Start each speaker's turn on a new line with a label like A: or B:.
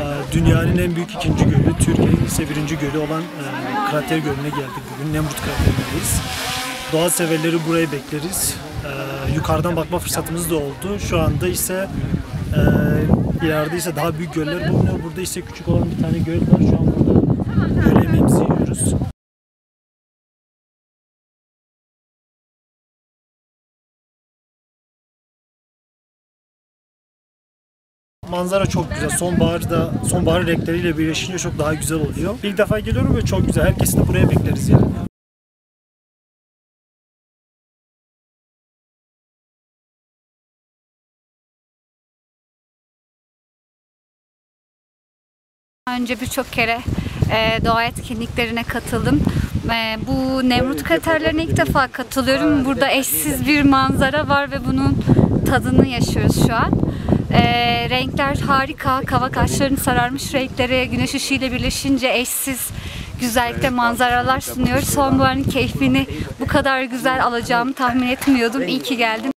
A: Ee, Dünyanın en büyük ikinci gölü, Türkiye'nin ise birinci gölü olan e, Krater Gölü'ne geldik bugün. Nemrut Kraterindeyiz. Doğa severleri burayı bekleriz. Ee, yukarıdan bakma fırsatımız da oldu. Şu anda ise e, ileride ise daha büyük göller bulunuyor. Burada ise küçük olan bir tane göl var. Şu an burada göl yemeğimizi Manzara çok güzel. Sonbahar renkleriyle birleşince çok daha güzel oluyor. İlk defa geliyorum ve çok güzel. Herkesi de buraya bekleriz yani.
B: Önce birçok kere e, doğa etkinliklerine katıldım. E, bu Nemrut kraterlerine ilk defa katılıyorum. Burada eşsiz bir manzara var ve bunun tadını yaşıyoruz şu an. E, renkler harika. Kavak ağaçlarının sararmış renkleri güneş ışığıyla birleşince eşsiz güzellikte manzaralar sunuyor. Sonbaharın keyfini bu kadar güzel alacağımı tahmin etmiyordum. İyi ki geldim.